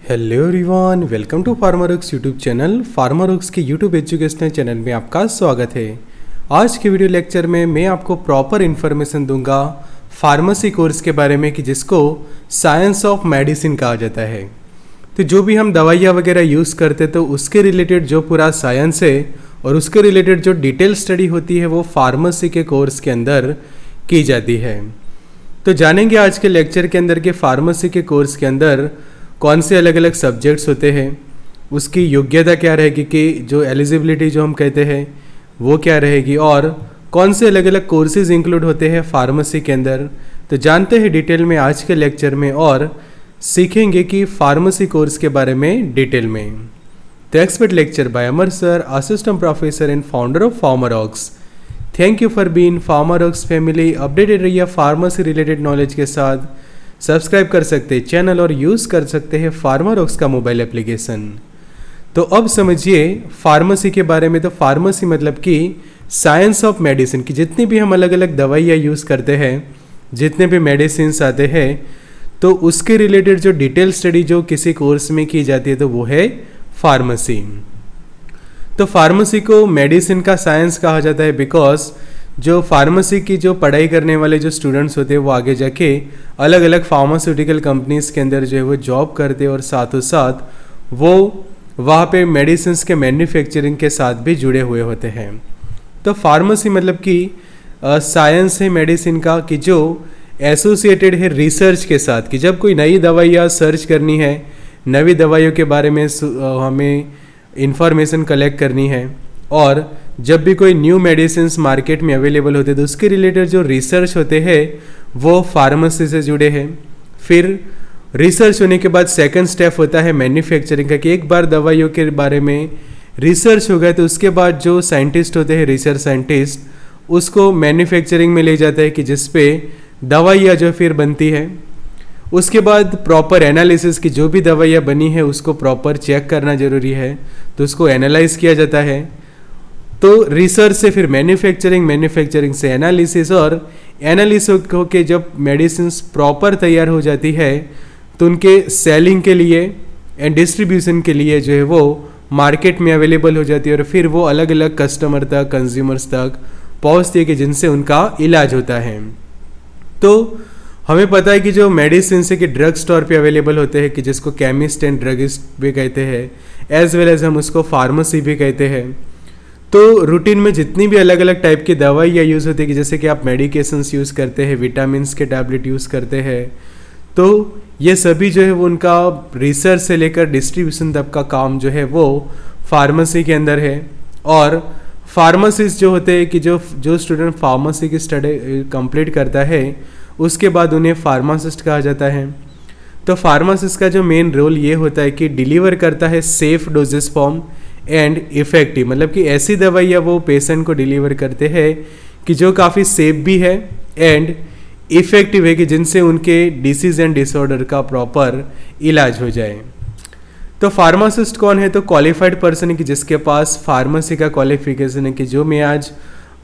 Hello everyone welcome to Pharmarocks YouTube channel Pharmarocks के YouTube educational channel में आपका स्वागत है। आज के वीडियो लेक्चर में मैं आपको प्रॉपर इन्फॉर्मेशन दूँगा फार्मेसी कोर्स के बारे में कि जिसको साइंस ऑफ़ मेडिसिन कहा जाता है। तो जो भी हम दवाइयाँ वगैरह यूज़ करते तो उसके रिलेटेड जो पूरा साइंस है और उसके रिलेटेड जो डिटेल स्टडी होती है, वो फार्मेसी के कोर्स के अंदर की जाती है। तो जानेंगे आज के लेक्चर के अंदर के फार्मेसी के कोर्स के अंदर कौन से अलग अलग सब्जेक्ट्स होते हैं, उसकी योग्यता क्या रहेगी कि जो एलिजिबिलिटी जो हम कहते हैं, वो क्या रहेगी और कौन से अलग अलग कोर्सेज इंक्लूड होते हैं फार्मेसी के अंदर। तो जानते हैं डिटेल में आज के लेक्चर में और सीखेंगे कि फार्मेसी कोर्स के बारे में डिटेल में। तो expert lecture by Amar sir assistant professor and founder of Pharmarocks thank you for been Pharmarocks family updated रहिए फार्मेसी रिलेटेड नॉलेज के साथ। सब्सक्राइब कर सकते हैं, चैनल और यूज़ कर सकते हैं फार्मारॉक्स का मोबाइल एप्लीकेशन। तो अब समझिए, फार्मेसी के बारे में तो फार्मेसी मतलब कि साइंस ऑफ़ मेडिसिन की जितनी भी हम अलग अलग दवाइयाँ यूज़ करते हैं, जितने भी मेडिसिन आते हैं तो उसके रिलेटेड जो डिटेल स्टडी जो किसी कोर्स में की जाती है तो वो है फार्मेसी। तो फार्मेसी को मेडिसिन का साइंस कहा जाता है, बिकॉज़ जो फार्मेसी की जो पढ़ाई करने वाले जो स्टूडेंट्स होते हैं, वो आगे जाके अलग अलग फार्मास्यूटिकल कंपनीज़ के अंदर जो है वो जॉब करते और साथों साथ वो वहाँ पे मेडिसिन के मैन्युफैक्चरिंग के साथ भी जुड़े हुए होते हैं। तो फार्मेसी मतलब कि साइंस है मेडिसिन का कि जो एसोसिएटेड है रिसर्च के साथ कि जब कोई नई दवाइयाँ सर्च करनी है, नवी दवाइयों के बारे में हमें इंफॉर्मेशन कलेक्ट करनी है और जब भी कोई न्यू मेडिसिन मार्केट में अवेलेबल होते तो उसके रिलेटेड जो रिसर्च होते हैं, वो फार्मेसी से जुड़े हैं। फिर रिसर्च होने के बाद सेकंड स्टेप होता है मैन्युफैक्चरिंग का, कि एक बार दवाइयों के बारे में रिसर्च हो गया तो उसके बाद जो साइंटिस्ट होते हैं रिसर्च साइंटिस्ट उसको मैन्युफैक्चरिंग में ले जाता है कि जिसपे दवाइयाँ जो फिर बनती है। उसके बाद प्रॉपर एनालिसिस की जो भी दवाइयाँ बनी है, उसको प्रॉपर चेक करना ज़रूरी है तो उसको एनालाइज किया जाता है। तो रिसर्च से फिर मैन्युफैक्चरिंग मैन्युफैक्चरिंग से एनालिसिस और एनालिसिस होके जब मेडिसिन प्रॉपर तैयार हो जाती है तो उनके सेलिंग के लिए एंड डिस्ट्रीब्यूशन के लिए जो है वो मार्केट में अवेलेबल हो जाती है और फिर वो अलग अलग कस्टमर तक कंज्यूमर्स तक पहुँचती है कि जिनसे उनका इलाज होता है। तो हमें पता है कि जो मेडिसिन से कि ड्रग स्टोर पे अवेलेबल होते हैं, कि जिसको केमिस्ट एंड ड्रगिस्ट भी कहते हैं एज वेल एज हम उसको फार्मेसी भी कहते हैं। तो रूटीन में जितनी भी अलग अलग टाइप की दवाइयाँ यूज़ होती है जैसे कि आप मेडिकेशंस यूज़ करते हैं विटामिन के टैबलेट यूज़ करते हैं तो ये सभी जो है वो उनका रिसर्च से लेकर डिस्ट्रीब्यूशन तक का काम जो है वो फार्मेसी के अंदर है। और फार्मासिस्ट जो होते हैं कि जो जो स्टूडेंट फार्मेसी की स्टडी कंप्लीट करता है, उसके बाद उन्हें फार्मासिस्ट कहा जाता है। तो फार्मासिस्ट का जो मेन रोल ये होता है कि डिलीवर करता है safe doses form and effective मतलब कि ऐसी दवाइयाँ वो पेशेंट को डिलीवर करते हैं कि जो काफ़ी सेफ़ भी है एंड इफ़ेक्टिव है कि जिनसे उनके डिसीज एंड डिसऑर्डर का प्रॉपर इलाज हो जाए। तो फार्मासिस्ट कौन है? तो क्वालिफाइड पर्सन है कि जिसके पास फार्मेसी का क्वालिफिकेशन है कि जो मैं आज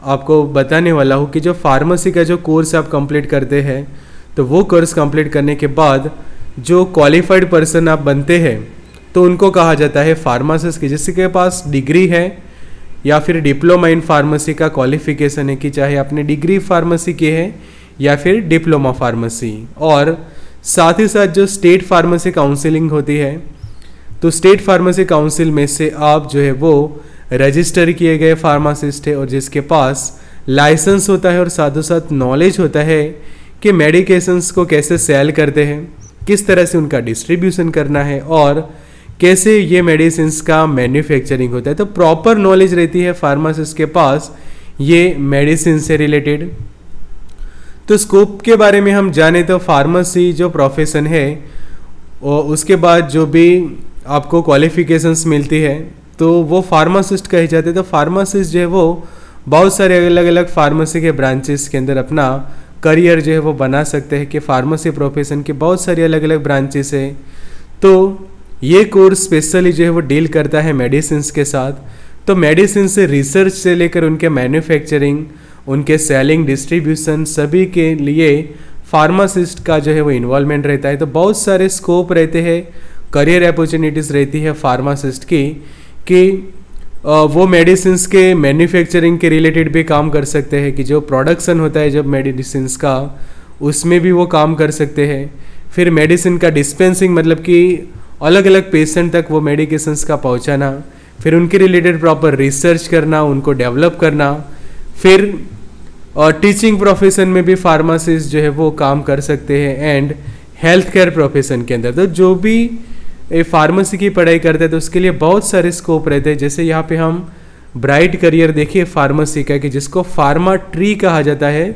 आपको बताने वाला हूँ कि जो फार्मेसी का जो कोर्स आप कंप्लीट करते हैं तो वो कोर्स कंप्लीट करने के बाद जो क्वालिफाइड पर्सन आप बनते हैं तो उनको कहा जाता है फार्मासिस्ट की जिसके पास डिग्री है या फिर डिप्लोमा इन फार्मेसी का क्वालिफिकेशन है कि चाहे आपने डिग्री फार्मेसी की है या फिर डिप्लोमा फार्मेसी और साथ ही साथ जो स्टेट फार्मेसी काउंसिलिंग होती है तो स्टेट फार्मेसी काउंसिल में से आप जो है वो रजिस्टर किए गए फार्मासिस्ट है और जिसके पास लाइसेंस होता है और साथ साथ नॉलेज होता है कि मेडिकेशंस को कैसे सेल करते हैं, किस तरह से उनका डिस्ट्रीब्यूशन करना है और कैसे ये मेडिसिन का मैन्युफैक्चरिंग होता है? तो प्रॉपर नॉलेज रहती है फार्मासिस्ट के पास ये मेडिसिन से रिलेटेड तो स्कोप के बारे में हम जाने तो फार्मेसी जो प्रोफेशन है और उसके बाद जो भी आपको क्वालिफिकेशंस मिलती है तो वो फार्मासिस्ट कहे जाते हैं। तो फार्मासिस्ट जो है वो बहुत सारे अलग अलग फार्मेसी के ब्रांचेस के अंदर अपना करियर जो है वो बना सकते हैं कि फार्मेसी प्रोफेशन के बहुत सारी अलग अलग ब्रांचेस है। तो ये कोर्स स्पेशली जो है वो डील करता है मेडिसिन के साथ। तो मेडिसिन से रिसर्च से लेकर उनके मैन्युफैक्चरिंग उनके सेलिंग डिस्ट्रीब्यूशन सभी के लिए फार्मासिस्ट का जो है वो इन्वॉल्वमेंट रहता है। तो बहुत सारे स्कोप रहते हैं करियर अपॉर्चुनिटीज़ रहती है फार्मासिस्ट की, कि वो मेडिसिन के मैन्युफैक्चरिंग के रिलेटेड भी काम कर सकते हैं, कि जो प्रोडक्शन होता है जब मेडिसिन का, उसमें भी वो काम कर सकते हैं। फिर मेडिसिन का डिस्पेंसिंग मतलब कि अलग अलग पेशेंट तक वो मेडिकेशंस का पहुंचाना, फिर उनके रिलेटेड प्रॉपर रिसर्च करना, उनको डेवलप करना, फिर, और टीचिंग प्रोफेशन में भी फार्मासिस्ट जो है वो काम कर सकते हैं एंड हेल्थ केयर प्रोफेशन के अंदर। तो जो भी फार्मेसी की पढ़ाई करते हैं तो उसके लिए बहुत सारे स्कोप रहते हैं। जैसे यहाँ पे हम ब्राइट करियर देखिए फार्मेसी का कि जिसको फार्मा ट्री कहा जाता है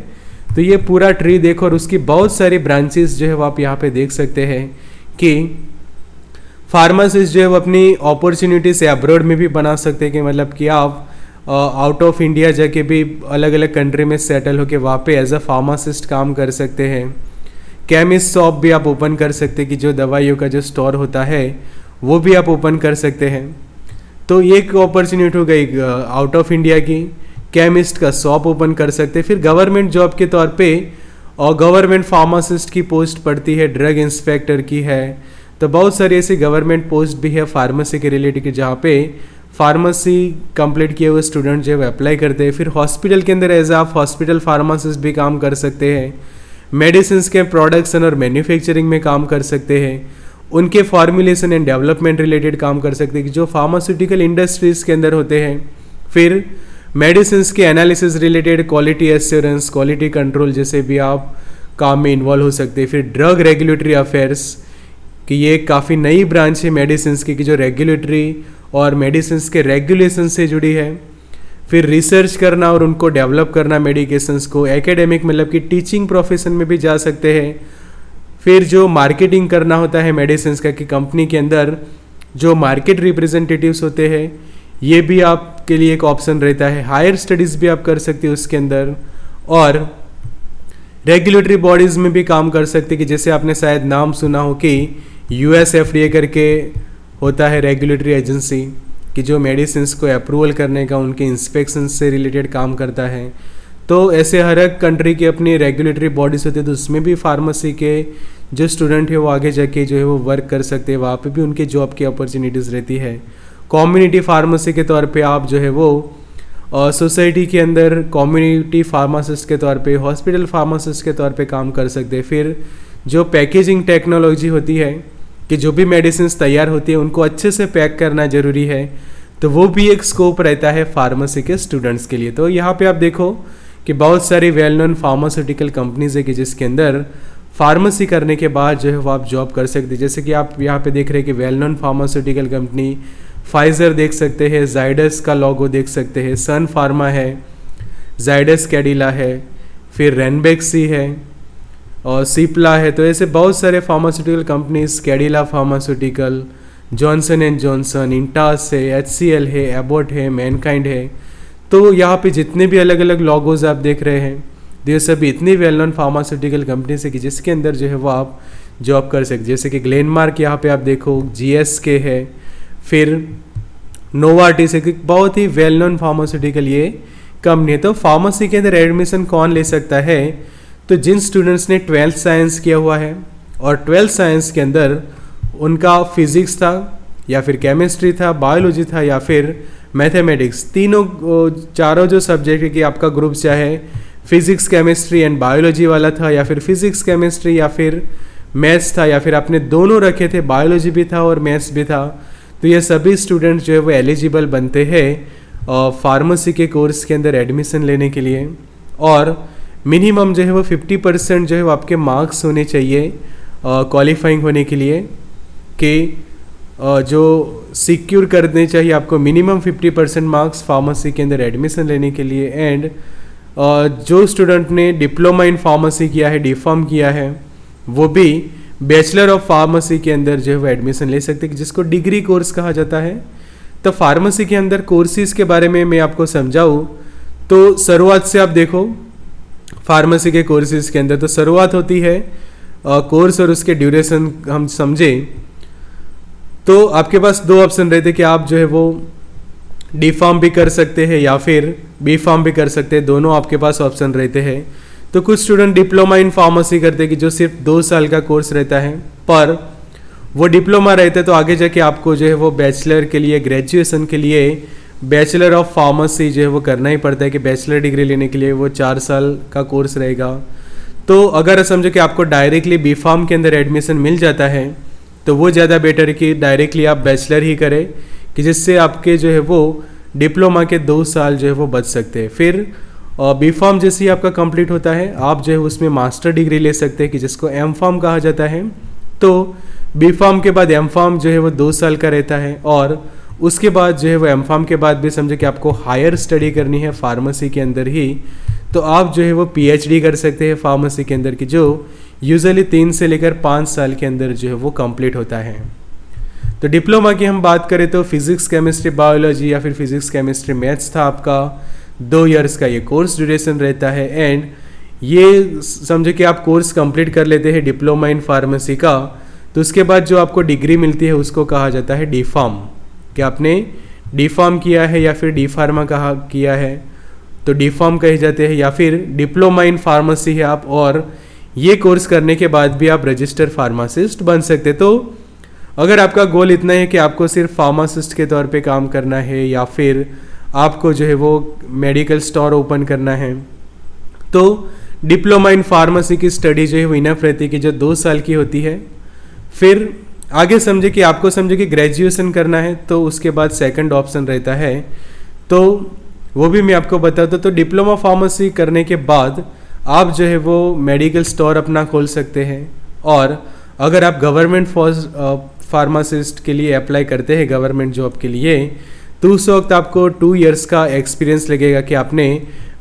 तो ये पूरा ट्री देखो और उसकी बहुत सारी ब्रांचेस जो है वो आप यहाँ पे देख सकते हैं कि फार्मासिस्ट जो है वो अपनी अपॉर्चुनिटी से अब्रॉड में भी बना सकते हैं कि मतलब कि आप आउट ऑफ़ इंडिया जाके भी अलग अलग कंट्री में सेटल होकर वहाँ पे एज अ फार्मासिस्ट काम कर सकते हैं। केमिस्ट शॉप भी आप ओपन कर सकते हैं कि जो दवाइयों का जो स्टोर होता है, वो भी आप ओपन कर सकते हैं। तो ये एक अपॉर्चुनिटी हो गई आउट ऑफ़ इंडिया की। केमिस्ट का शॉप ओपन कर सकते फिर गवर्नमेंट जॉब के तौर पे और गवर्नमेंट फार्मासिस्ट की पोस्ट पड़ती है ड्रग इंस्पेक्टर की है। तो बहुत सारी ऐसी गवर्नमेंट पोस्ट भी है फार्मेसी के रिलेटेड जहाँ पे फार्मेसी कंप्लीट किए हुए स्टूडेंट जो है अप्लाई करते हैं, फिर हॉस्पिटल के अंदर एज आप हॉस्पिटल फार्मासिस्ट भी काम कर सकते हैं मेडिसिन के प्रोडक्शन और मैन्युफैक्चरिंग में काम कर सकते हैं, उनके फॉर्मुलेशन एंड डेवलपमेंट रिलेटेड काम कर सकते हैं जो फार्मास्यूटिकल इंडस्ट्रीज़ के अंदर होते हैं, फिर मेडिसिन के analysis related quality assurance quality control जैसे भी आप काम में इन्वॉल्व हो सकते हैं, फिर ड्रग रेगुलेटरी अफेयर्स कि ये काफ़ी नई ब्रांच है मेडिसिन की कि जो रेगुलेटरी और मेडिसिन के रेगुलेशन से जुड़ी है। फिर रिसर्च करना और उनको डेवलप करना मेडिकेशंस को एकेडमिक मतलब कि टीचिंग प्रोफेशन में भी जा सकते हैं। फिर जो मार्केटिंग करना होता है मेडिसिन का कि कंपनी के अंदर जो मार्केट रिप्रेजेंटेटिव्स होते हैं, ये भी आपके लिए एक ऑप्शन रहता है। हायर स्टडीज़ भी आप कर सकते हो उसके अंदर और रेगुलेटरी बॉडीज़ में भी काम कर सकते कि जैसे आपने शायद नाम सुना हो कि U S F D A करके होता है रेगुलेटरी एजेंसी कि जो मेडिसिन को अप्रूवल करने का, उनके इंस्पेक्शन से रिलेटेड काम करता है। तो ऐसे हर एक कंट्री की अपनी रेगुलेटरी बॉडीज होती है तो उसमें भी फार्मेसी के जो स्टूडेंट है, वो आगे जाके जो है वो वर्क कर सकते हैं। वहाँ पे भी उनके जॉब की अपॉर्चुनिटीज़ रहती है। कम्युनिटी फार्मेसी के तौर पे आप जो है वो सोसाइटी के अंदर कम्युनिटी फार्मासिस्ट के तौर पे हॉस्पिटल फार्मासिस्ट के तौर पे काम कर सकते हैं। फिर जो पैकेजिंग टेक्नोलॉजी होती है कि जो भी मेडिसिन तैयार होती है, उनको अच्छे से पैक करना ज़रूरी है। तो वो भी एक स्कोप रहता है फार्मेसी के स्टूडेंट्स के लिए। तो यहाँ पे आप देखो कि बहुत सारी वेल नोन फार्मास्यूटिकल कंपनीज़ है कि जिसके अंदर फार्मेसी करने के बाद जो है वो आप जॉब कर सकते हैं। जैसे कि आप यहाँ पे देख रहे हैं कि well known pharmaceutical company Pfizer देख सकते हैं जाइडस का लॉगो देख सकते हैं सन फार्मा है जाइडस कैडिला है, फिर रेनबेक्सी है। और सीपला है तो ऐसे बहुत सारे pharmaceutical companies Cadila pharmaceutical Johnson and Johnson Intas है एच सी एल है एबोट है मैनकाइंड है। तो यहाँ पे जितने भी अलग अलग लॉगोज आप देख रहे हैं, ये सभी इतनी वेल नोन फार्मास्यूटिकल कंपनीज़ है कि जिसके अंदर जो है वो आप जॉब कर सकते जैसे कि ग्लेनमार्क यहाँ पे आप देखो जी है, फिर नोवाटिस एक बहुत ही वेल नोन फार्मास्यूटिकल ये कंपनी है। तो फार्मेसी के अंदर एडमिशन कौन ले सकता है? तो जिन स्टूडेंट्स ने ट्वेल्थ साइंस किया हुआ है, और ट्वेल्थ साइंस के अंदर उनका फिजिक्स था, या फिर केमिस्ट्री था बायोलॉजी था, या फिर मैथमेटिक्स तीनों चारों जो सब्जेक्ट है कि आपका ग्रुप चाहे फिजिक्स केमिस्ट्री एंड बायोलॉजी वाला था, या फिर फिजिक्स केमिस्ट्री या फिर मैथ्स था, या फिर आपने दोनों रखे थे बायोलॉजी भी था और मैथ्स भी था तो ये सभी स्टूडेंट्स जो है वो एलिजिबल बनते हैं फार्मेसी के कोर्स के अंदर एडमिशन लेने के लिए, और मिनिमम जो है वो 50 परसेंट जो है वो आपके मार्क्स होने चाहिए क्वालिफाइंग होने के लिए कि जो सिक्योर करने चाहिए आपको मिनिमम 50 परसेंट मार्क्स फार्मेसी के अंदर एडमिशन लेने के लिए एंड जो स्टूडेंट ने डिप्लोमा इन फार्मेसी किया है डी किया है, वो भी बैचलर ऑफ़ फार्मेसी के अंदर जो है वो एडमिशन ले सकते हैं, जिसको डिग्री कोर्स कहा जाता है। तो फार्मेसी के अंदर कोर्सेज के बारे में मैं आपको समझाऊँ तो शुरुआत से आप देखो फार्मेसी के कोर्सेज के अंदर तो शुरुआत होती है कोर्स और उसके ड्यूरेशन हम समझें तो आपके पास दो ऑप्शन रहते कि आप जो है वो डी फार्म भी कर सकते हैं या फिर बी फार्म भी कर सकते हैं, दोनों आपके पास ऑप्शन रहते हैं। तो कुछ स्टूडेंट डिप्लोमा इन फार्मेसी करते हैं कि जो सिर्फ़ दो साल का कोर्स रहता है, पर वो डिप्लोमा रहता तो आगे जाके आपको जो है वो बैचलर के लिए ग्रेजुएशन के लिए बैचलर ऑफ़ फार्मेसी जो है वो करना ही पड़ता है कि बैचलर डिग्री लेने के लिए वो चार साल का कोर्स रहेगा। तो अगर समझो कि आपको डायरेक्टली बी फार्म के अंदर एडमिशन मिल जाता है तो वो ज़्यादा बेटर है कि डायरेक्टली आप बैचलर ही करें कि जिससे आपके जो है वो डिप्लोमा के दो साल जो है वो बच सकते हैं। फिर बी फॉर्म जैसे ही आपका कंप्लीट होता है, आप जो है उसमें मास्टर डिग्री ले सकते हैं कि जिसको एम फॉर्म कहा जाता है। तो बी फॉर्म के बाद एम फार्म जो है वो दो साल का रहता है और उसके बाद जो है वो एम फॉर्म के बाद भी समझे कि आपको हायर स्टडी करनी है फार्मेसी के अंदर ही तो आप जो है वो पीएचडी कर सकते हैं फार्मेसी के अंदर की, जो यूजुअली तीन से लेकर पाँच साल के अंदर जो है वो कंप्लीट होता है। तो डिप्लोमा की हम बात करें तो फिजिक्स केमिस्ट्री बायोलॉजी या फिर फिजिक्स केमिस्ट्री मैथ्स था आपका। दो इयर्स का ये कोर्स ड्यूरेशन रहता है एंड ये समझो कि आप कोर्स कंप्लीट कर लेते हैं डिप्लोमा इन फार्मेसी का तो उसके बाद जो आपको डिग्री मिलती है उसको कहा जाता है डी फार्म कि आपने डी फार्म किया है या फिर डी फार्मा कहा, किया है तो डी फार्म कहे जाते हैं या फिर डिप्लोमा इन फार्मेसी है आप, और ये कोर्स करने के बाद भी आप रजिस्टर फार्मासिस्ट बन सकते तो अगर आपका गोल इतना है कि आपको सिर्फ़ फार्मासिस्ट के तौर पे काम करना है या फिर आपको जो है वो मेडिकल स्टोर ओपन करना है तो डिप्लोमा इन फार्मेसी की स्टडी जो है वो इनफ रहती है कि जो दो साल की होती है, फिर आगे समझे कि आपको समझे कि ग्रेजुएशन करना है तो उसके बाद सेकंड ऑप्शन रहता है। तो वो भी मैं आपको बताता तो डिप्लोमा फार्मेसी करने के बाद आप जो है वो मेडिकल स्टोर अपना खोल सकते हैं और अगर आप गवर्नमेंट फार्मासिस्ट के लिए अप्लाई करते हैं गवर्नमेंट जॉब के लिए तो उस वक्त आपको टू इयर्स का एक्सपीरियंस लगेगा कि आपने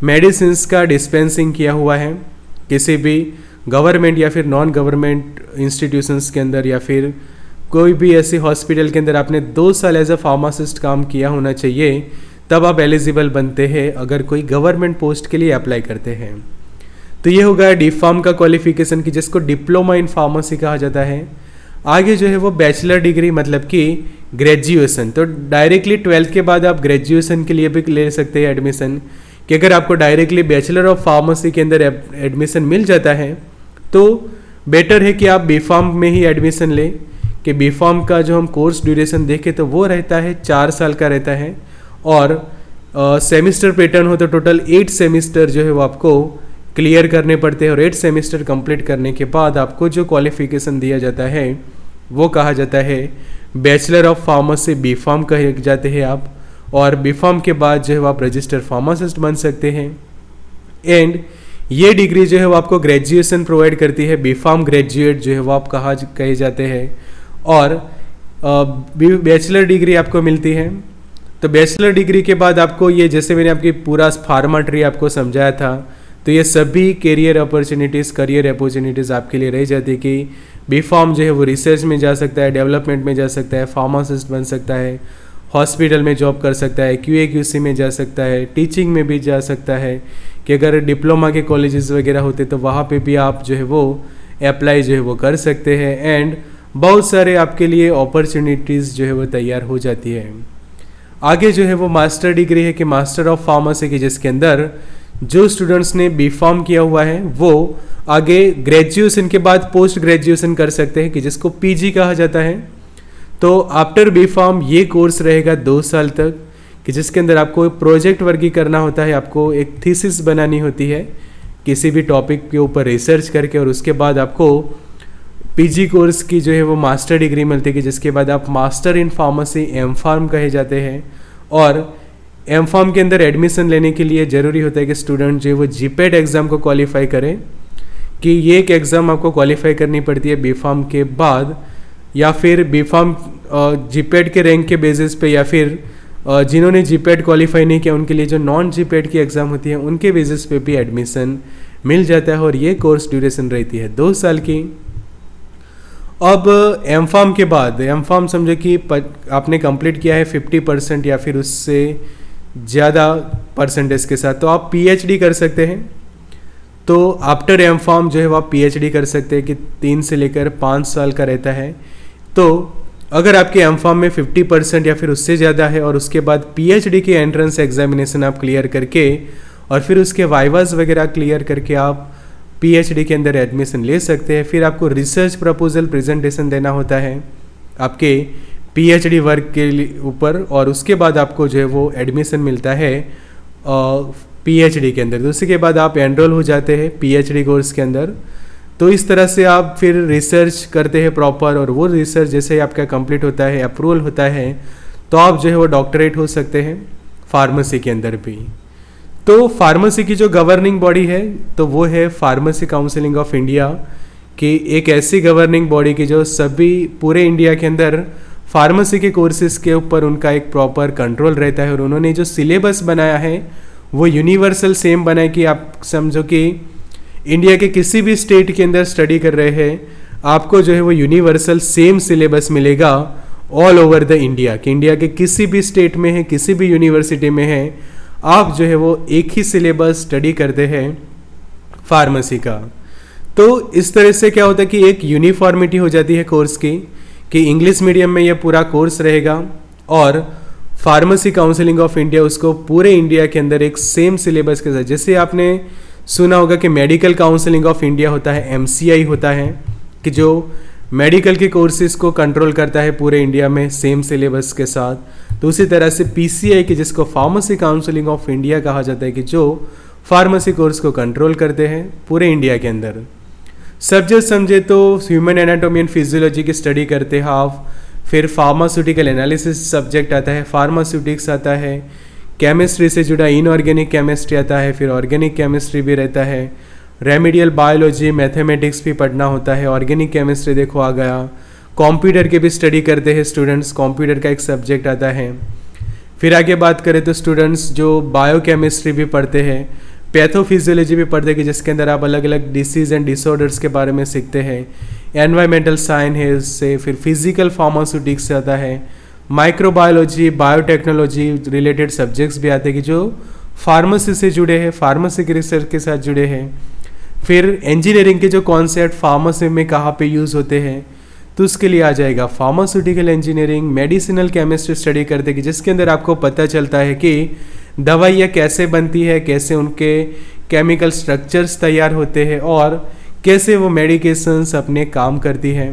मेडिसिन का डिस्पेंसिंग किया हुआ है। किसी भी गवर्नमेंट या फिर नॉन गवर्नमेंट इंस्टीट्यूशंस के अंदर या फिर कोई भी ऐसे हॉस्पिटल के अंदर आपने दो साल एज अ फार्मासिस्ट काम किया होना चाहिए, तब आप एलिजिबल बनते हैं अगर कोई गवर्नमेंट पोस्ट के लिए अप्लाई करते हैं। तो ये होगा डी फार्म का क्वालिफिकेशन की जिसको डिप्लोमा इन फार्मेसी कहा जाता है। आगे जो है वो बैचलर डिग्री मतलब कि ग्रेजुएशन तो डायरेक्टली ट्वेल्थ के बाद आप ग्रेजुएशन के लिए भी ले सकते हैं एडमिशन कि अगर आपको डायरेक्टली बैचलर ऑफ़ फार्मेसी के अंदर एडमिशन मिल जाता है तो बेटर है कि आप बी फार्म में ही एडमिशन लें। कि बी फार्म का जो हम कोर्स ड्यूरेशन देखें तो वो रहता है चार साल का रहता है और सेमिस्टर पैटर्न हो तो टोटल एट सेमिस्टर जो है वो आपको क्लियर करने पड़ते हैं और एट सेमिस्टर कंप्लीट करने के बाद आपको जो क्वालिफिकेशन दिया जाता है, वो कहा जाता है bachelor of pharmacy B pharm कहे जाते हैं आप और बी फार्म के बाद जो है आप रजिस्टर फार्मासिस्ट बन सकते हैं। एंड ये डिग्री जो है वो आपको ग्रेजुएशन प्रोवाइड करती है बी फार्म ग्रेजुएट जो है वो आप कहा कहे जाते हैं। और बैचलर डिग्री आपको मिलती है। तो बैचलर डिग्री के बाद आपको ये, जैसे मैंने आपकी पूरा फार्मा ट्री आपको समझाया था तो ये सभी करियर अपॉर्चुनिटीज़ करियर अपॉर्चुनिटीज़ आपके लिए रह जाती है कि बी फॉर्म जो है वो रिसर्च में जा सकता है डेवलपमेंट में जा सकता है फार्मासिस्ट बन सकता है हॉस्पिटल में जॉब कर सकता है क्यू ए क्यू सी में जा सकता है टीचिंग में भी जा सकता है। कि अगर डिप्लोमा के कॉलेजेस वगैरह होते तो वहाँ पे भी आप जो है वो अप्लाई जो है वो कर सकते हैं। एंड बहुत सारे आपके लिए अपॉर्चुनिटीज़ जो है वो तैयार हो जाती है। आगे जो है वो मास्टर डिग्री है कि मास्टर ऑफ़ फार्मेसी की जिसके अंदर जो स्टूडेंट्स ने बी फॉर्म किया हुआ है, वो आगे ग्रेजुएशन के बाद पोस्ट ग्रेजुएशन कर सकते हैं कि जिसको पीजी कहा जाता है। तो आफ्टर बी फॉर्म ये कोर्स रहेगा दो साल तक कि जिसके अंदर आपको प्रोजेक्ट वर्क ही करना होता है, आपको एक थीसिस बनानी होती है, किसी भी टॉपिक के ऊपर रिसर्च करके और उसके बाद आपको पीजी कोर्स की जो है वो मास्टर डिग्री मिलती है जिसके बाद आप master in pharmacy M pharm कहे जाते हैं। और एम फार्म के अंदर एडमिशन लेने के लिए ज़रूरी होता है कि स्टूडेंट जो है वो जीपेड एग्ज़ाम को क्वालिफाई करें कि ये एक एग्ज़ाम आपको क्वालिफाई करनी पड़ती है बी फॉर्म के बाद या फिर बी फॉर्म जीपेड के रैंक के बेसिस पे या फिर जिन्होंने जीपेड क्वालिफाई नहीं किया उनके लिए जो नॉन जीपेड की एग्ज़ाम होती है उनके बेसिस पे भी एडमिशन मिल जाता है और ये कोर्स ड्यूरेशन रहती है दो साल की। अब एम फॉर्म के बाद एम फॉर्म समझो कि आपने कंप्लीट किया है फिफ्टी परसेंट या फिर उससे ज़्यादा परसेंटेज के साथ तो आप पीएचडी कर सकते हैं। तो आफ्टर एम फॉर्म जो है वह पीएचडी कर सकते हैं कि तीन से लेकर पाँच साल का रहता है। तो अगर आपके एम फॉर्म में फिफ्टी परसेंट या फिर उससे ज़्यादा है और उसके बाद पीएचडी के एंट्रेंस एग्जामिनेशन आप क्लियर करके और फिर उसके वाइवाज वगैरह क्लियर करके आप पीएचडी के अंदर एडमिशन ले सकते हैं। फिर आपको रिसर्च प्रपोजल प्रेजेंटेशन देना होता है आपके पीएचडी वर्क के ऊपर और उसके बाद आपको जो है वो एडमिशन मिलता है पीएचडी के अंदर। तो उसी के बाद आप एनरोल हो जाते हैं पीएचडी कोर्स के अंदर। तो इस तरह से आप फिर रिसर्च करते हैं प्रॉपर और वो रिसर्च जैसे ही आपका कंप्लीट होता है अप्रूवल होता है तो आप जो है वो डॉक्टरेट हो सकते हैं फार्मेसी के अंदर भी। तो फार्मेसी की जो गवर्निंग बॉडी है तो वो है फार्मेसी काउंसिलिंग ऑफ़ इंडिया कि एक ऐसी गवर्निंग बॉडी की जो सभी पूरे इंडिया के अंदर फार्मेसी के कोर्सेज के ऊपर उनका एक प्रॉपर कंट्रोल रहता है और उन्होंने जो सिलेबस बनाया है, वो यूनिवर्सल सेम बनाए कि आप समझो कि इंडिया के किसी भी स्टेट के अंदर स्टडी कर रहे हैं, आपको जो है वो यूनिवर्सल सेम सिलेबस मिलेगा ऑल ओवर द इंडिया कि इंडिया के किसी भी स्टेट में है, किसी भी यूनिवर्सिटी में है आप जो है वो एक ही सिलेबस स्टडी करते हैं फार्मेसी का। तो इस तरह से क्या होता है कि एक यूनिफॉर्मिटी हो जाती है कोर्स की, कि इंग्लिश मीडियम में ये पूरा कोर्स रहेगा और फार्मेसी काउंसिलिंग ऑफ़ इंडिया उसको पूरे इंडिया के अंदर एक सेम सिलेबस के साथ, जैसे आपने सुना होगा कि मेडिकल काउंसिलिंग ऑफ़ इंडिया होता है एमसीआई होता है, कि जो मेडिकल के कोर्सेज को कंट्रोल करता है पूरे इंडिया में सेम सिलेबस के साथ। तो उसी तरह से PCI की जिसको फार्मेसी काउंसिलिंग ऑफ़ इंडिया कहा जाता है कि जो फार्मेसी कोर्स को कंट्रोल करते हैं पूरे इंडिया के अंदर। सब्जेक्ट समझे तो ह्यूमन एनाटोमी एंड फिजियोलॉजी की स्टडी करते हैं आप, फिर फार्मास्यूटिकल एनालिसिस सब्जेक्ट आता है फार्मास्यूटिक्स आता है केमिस्ट्री से जुड़ा इनऑर्गेनिक केमिस्ट्री आता है, फिर ऑर्गेनिक केमिस्ट्री भी रहता है रेमिडियल बायोलॉजी मैथमेटिक्स भी पढ़ना होता है ऑर्गेनिक केमिस्ट्री देखो आ गया कंप्यूटर के भी स्टडी करते हैं स्टूडेंट्स कंप्यूटर का एक सब्जेक्ट आता है। फिर आगे बात करें तो स्टूडेंट्स जो बायोकेमिस्ट्री भी पढ़ते हैं पैथोफिजियोलॉजी भी पढ़ते हैं जिसके अंदर आप अलग अलग डिसीज़ एंड डिसऑर्डर्स के बारे में सीखते हैं। एनवायरमेंटल साइंस है उससे फिर फ़िज़िकल फार्मास्यूटिक्स से आता है। माइक्रोबायोलॉजी बायोटेक्नोलॉजी रिलेटेड सब्जेक्ट्स भी आते हैं कि जो फार्मेसी से जुड़े हैं फार्मेसी के रिसर्च के साथ जुड़े हैं। फिर इंजीनियरिंग के जो कॉन्सेप्ट फार्मेसी में कहाँ पे यूज़ होते हैं तो उसके लिए आ जाएगा pharmaceutical engineering medicinal chemistry study कर देगी, जिसके अंदर आपको पता चलता है कि दवाइयाँ कैसे बनती है, कैसे उनके केमिकल स्ट्रक्चर्स तैयार होते हैं और कैसे वो मेडिकेशंस अपने काम करती हैं।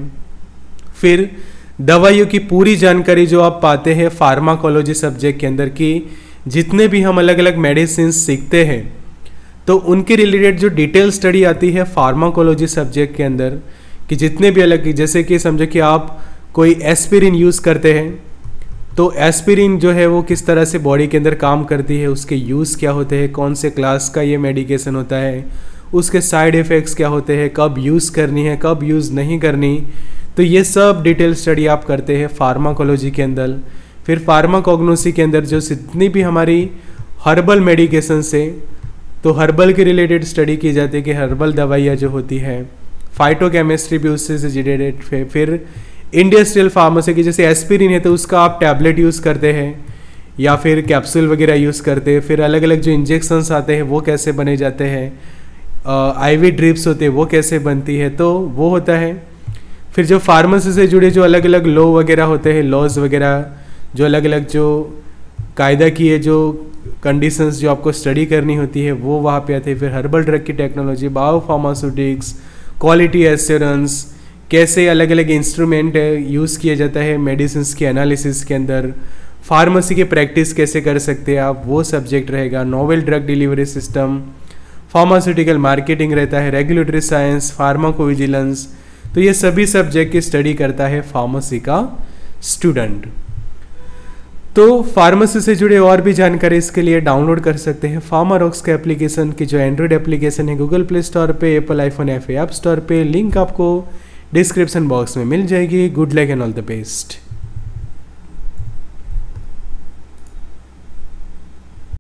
फिर दवाइयों की पूरी जानकारी जो आप पाते हैं फार्माकोलॉजी सब्जेक्ट के अंदर की जितने भी हम अलग अलग मेडिसिन सीखते हैं तो उनके रिलेटेड जो डिटेल स्टडी आती है फार्माकोलॉजी सब्जेक्ट के अंदर कि जितने भी अलग, जैसे कि समझो कि आप कोई एस्पिरिन यूज़ करते हैं तो एस्पिरिन जो है वो किस तरह से बॉडी के अंदर काम करती है, उसके यूज़ क्या होते हैं, कौन से क्लास का ये मेडिकेशन होता है, उसके साइड इफ़ेक्ट्स क्या होते हैं, कब यूज़ करनी है, कब यूज़ नहीं करनी तो ये सब डिटेल स्टडी आप करते हैं फार्माकोलॉजी के अंदर। फिर फार्माकोग्नोसी के अंदर जो जितनी भी हमारी हर्बल मेडिकेशन से तो हर्बल के रिलेटेड स्टडी की जाती है कि हर्बल दवाइयाँ जो होती है फाइटोकेमिस्ट्री भी उससे रिलेटेड है फिर इंडस्ट्रियल फार्मेसी की जैसे एस्पिरिन है तो उसका आप टैबलेट यूज़ करते हैं, या फिर कैप्सूल वगैरह यूज़ करते हैं, फिर अलग अलग जो इंजेक्शंस आते हैं, वो कैसे बने जाते हैं आईवी ड्रिप्स होते हैं, वो कैसे बनती है तो वो होता है। फिर जो फार्मेसी से जुड़े जो अलग अलग लॉ वगैरह होते हैं लॉज वगैरह, जो अलग अलग जो कायदा की है, जो कंडीशंस जो आपको स्टडी करनी होती है, वो वहाँ पे आते हैं। फिर हर्बल ड्रग की technology biopharmaceutics quality assurance कैसे अलग अलग इंस्ट्रूमेंट यूज़ किया जाता है मेडिसिन के एनालिसिस के अंदर फार्मेसी की प्रैक्टिस कैसे कर सकते हैं आप, वो सब्जेक्ट रहेगा। Novel drug delivery system pharmaceutical marketing रहता है रेगुलेटरी साइंस फार्माकोविजिलेंस तो ये सभी सब्जेक्ट की स्टडी करता है फार्मेसी का स्टूडेंट तो फार्मेसी से जुड़े और भी जानकारी इसके लिए डाउनलोड कर सकते हैं। फार्मारॉक्स के एप्लीकेशन की जो एंड्रॉयड एप्लीकेशन है गूगल प्ले स्टोर पे Apple iPhone F App Store पे लिंक आपको डिस्क्रिप्शन बॉक्स में मिल जाएगी। Good luck and all the best